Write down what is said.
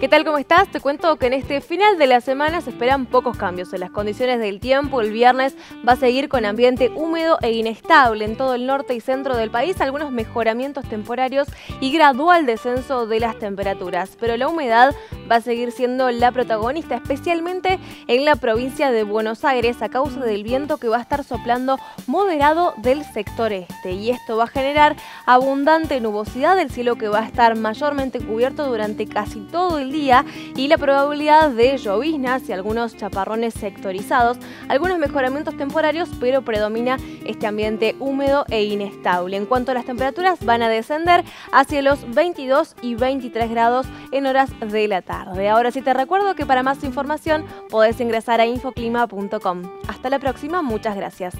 ¿Qué tal? ¿Cómo estás? Te cuento que en este final de la semana se esperan pocos cambios en las condiciones del tiempo. El viernes va a seguir con ambiente húmedo e inestable en todo el norte y centro del país, algunos mejoramientos temporarios y gradual descenso de las temperaturas. Pero la humedad va a seguir siendo la protagonista, especialmente en la provincia de Buenos Aires, a causa del viento que va a estar soplando moderado del sector este. Y esto va a generar abundante nubosidad, del cielo que va a estar mayormente cubierto durante casi todo día y la probabilidad de lloviznas y algunos chaparrones sectorizados, algunos mejoramientos temporarios, pero predomina este ambiente húmedo e inestable. En cuanto a las temperaturas, van a descender hacia los 22 y 23 grados en horas de la tarde. Ahora sí te recuerdo que para más información podés ingresar a infoclima.com. Hasta la próxima, muchas gracias.